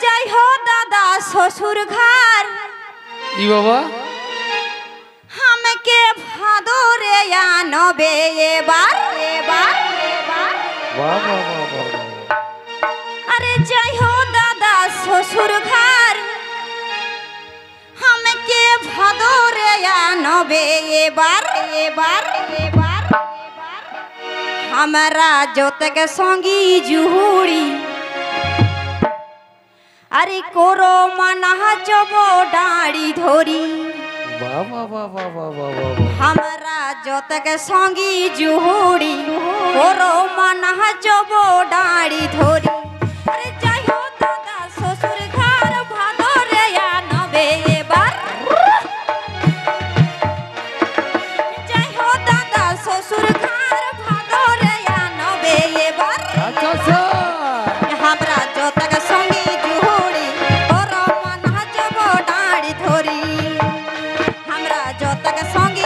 যাই হো দাদা শ্বশুর ঘর। ই বাবা? আমাকে ভাদরে আনবে এবার এবার। আরে যাই হো দাদা শ্বশুর ঘর। আমাকে ভাদরে আনবে এবার এবার এবার। আমরা যতক সঙ্গী জুহুড়ি আরে করো মানা চব ডাড়ি ধরি হামারা যতক সঙ্গী জুহুড়ি করো মানা চব ডাড়ি ধরি like a song